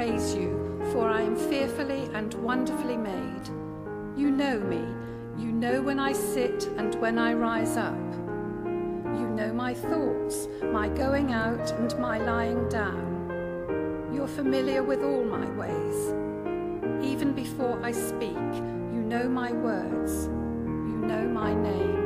praise you, for I am fearfully and wonderfully made. You know me. You know when I sit and when I rise up. You know my thoughts, my going out and my lying down. You're familiar with all my ways. Even before I speak, you know my words. You know my name.